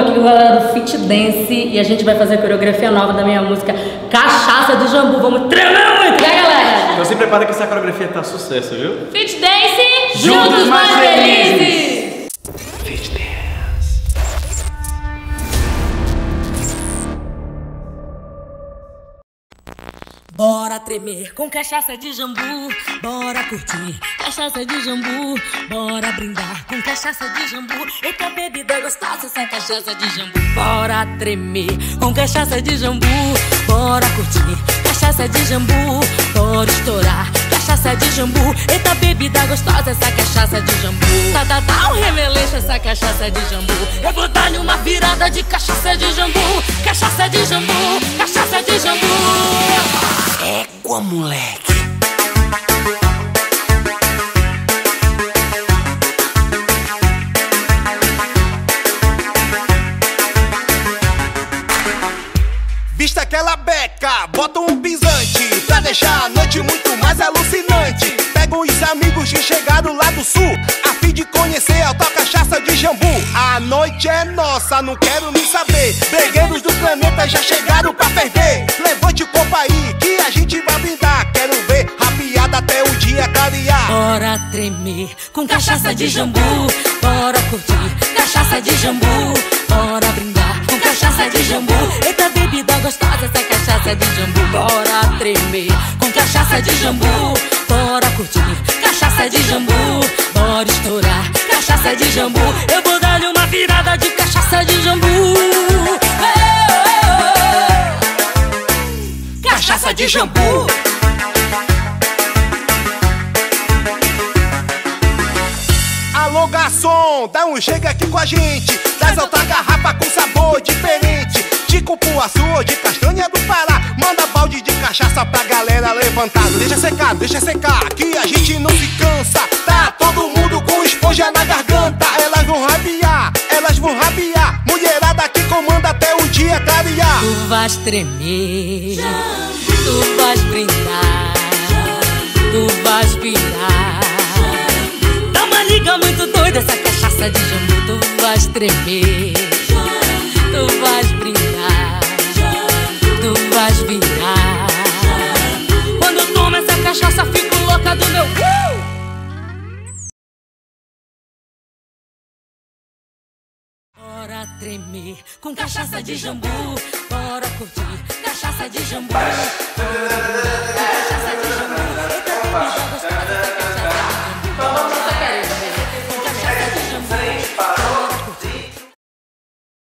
aqui rolando Fit Dance e a gente vai fazer a coreografia nova da minha música Cachaça de Jambu. Vamos tremer muito, né, galera? Então se prepara que essa coreografia tá sucesso, viu? Fit Dance, Juntos mais felizes! Fit Dance. Bora tremer com cachaça de jambu, bora curtir cachaça de jambu, bora brindar com cachaça de jambu. Eita bebida gostosa essa cachaça de jambu. Bora tremer com cachaça de jambu, bora curtir cachaça de jambu, bora estourar cachaça de jambu. Eita bebida gostosa essa cachaça de jambu. Tá, tá, tá um remeleixo essa cachaça de jambu. Eu vou dar-lhe uma virada de cachaça de jambu, cachaça de jambu, cachaça de jambu. Égua, moleque. Vista aquela beca, bota um pisante Pra deixar a noite muito mais alucinante. Pega os amigos que chegaram lá do sul A fim de conhecer a tal cachaça de jambu. A noite é nossa, não quero nem saber. Bregueiros do planeta já chegaram pra ferver. Levante o copo aí, que a gente Bora tremer com cachaça de jambu. Bora curtir cachaça de jambu. Bora brindar com cachaça de jambu. Eita bebida gostosa essa cachaça de jambu. Bora tremer com cachaça de jambu. Bora curtir cachaça de jambu. Bora estourar cachaça de jambu. Eu vou dar-lhe uma virada de cachaça de jambu. Cachaça de jambu Dá um chega aqui com a gente. Traz outra garrafa com sabor diferente. De cupuaçu ou de castanha do Pará. Manda balde de cachaça pra galera levantada Deixa secar, deixa secar, que a gente não se cansa. Tá todo mundo com esponja na garganta. Elas vão rabiar, elas vão rabiar. Mulherada que comanda até o dia clarear. Tu vais tremer, tu vais brindar, muito doida essa cachaça de jambu. Tu vais tremer, tu vais brindar, tu vais virar. Quando eu tomo essa cachaça, fico louca do meu. Uh! Bora tremer com cachaça de jambu. Bora curtir cachaça de jambu.